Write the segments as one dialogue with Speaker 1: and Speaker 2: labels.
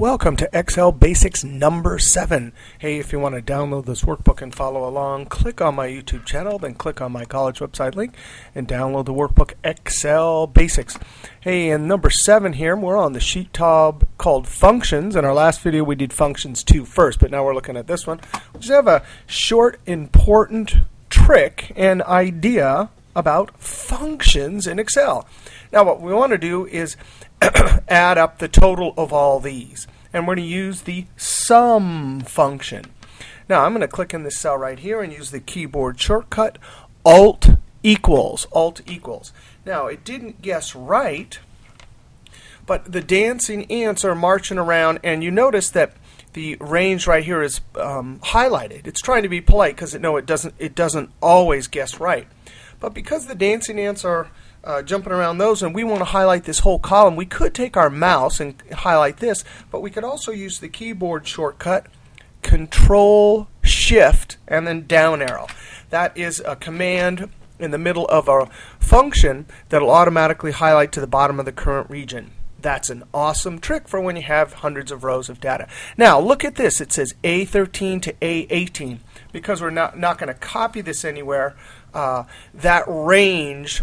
Speaker 1: Welcome to Excel Basics number 7. Hey, if you want to download this workbook and follow along, click on my YouTube channel, then click on my college website link and download the workbook Excel Basics. Hey, in number 7 here, we're on the sheet tab called Functions. In our last video, we did Functions 2 first, but now we're looking at this one. We just have a short, important trick and idea about functions in Excel. Now, what we want to do is add up the total of all these. And we're going to use the sum function. Now, I'm going to click in this cell right here and use the keyboard shortcut Alt equals. Alt equals. Now, it didn't guess right, but the dancing ants are marching around, and you notice that the range right here is um, highlighted. It's trying to be polite because it, no, it doesn't. It doesn't always guess right. But because the dancing ants are uh, jumping around those and we want to highlight this whole column, we could take our mouse and highlight this, but we could also use the keyboard shortcut Control Shift and then down arrow. That is a command in the middle of a function that will automatically highlight to the bottom of the current region. That's an awesome trick for when you have hundreds of rows of data. Now, look at this. It says A13 to A18. Because we're not, not going to copy this anywhere, uh, that range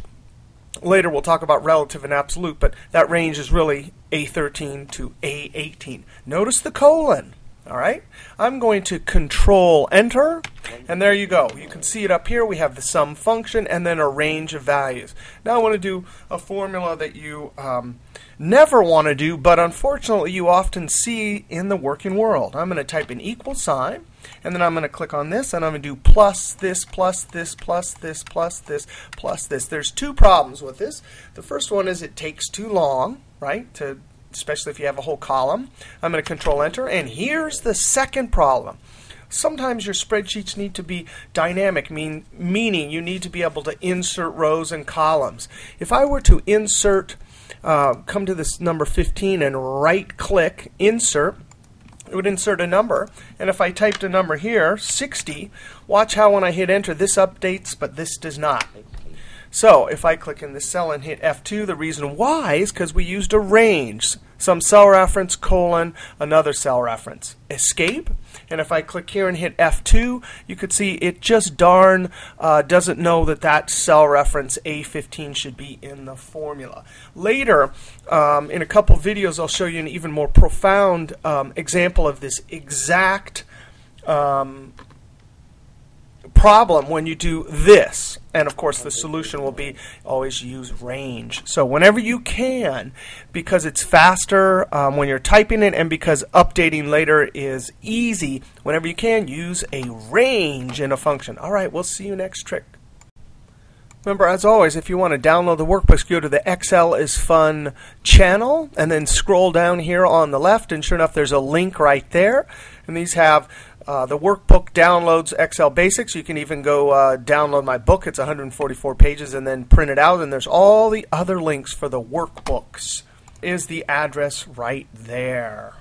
Speaker 1: Later we'll talk about relative and absolute, but that range is really A13 to A18. Notice the colon. All right, I'm going to control enter, and there you go. You can see it up here. We have the sum function and then a range of values. Now I want to do a formula that you um, never want to do, but unfortunately you often see in the working world. I'm going to type an equal sign, and then I'm going to click on this, and I'm going to do plus this, plus this, plus this, plus this, plus this. There's two problems with this. The first one is it takes too long, right, to especially if you have a whole column. I'm going to control enter. And here's the second problem. Sometimes your spreadsheets need to be dynamic, mean, meaning you need to be able to insert rows and columns. If I were to insert, uh, come to this number 15 and right click, insert, it would insert a number. And if I typed a number here, 60, watch how when I hit enter, this updates, but this does not. So if I click in this cell and hit F2, the reason why is because we used a range. Some cell reference, colon, another cell reference. Escape. And if I click here and hit F2, you could see it just darn uh, doesn't know that that cell reference A15 should be in the formula. Later, um, in a couple videos, I'll show you an even more profound um, example of this exact um, problem when you do this. And of course, the solution will be always use range. So whenever you can, because it's faster um, when you're typing it and because updating later is easy, whenever you can, use a range in a function. All right, we'll see you next trick. Remember, as always, if you want to download the workbooks, go to the Excel is Fun channel and then scroll down here on the left. And sure enough, there's a link right there. And these have uh, the workbook downloads Excel Basics. You can even go uh, download my book. It's 144 pages and then print it out. And there's all the other links for the workbooks. Is the address right there?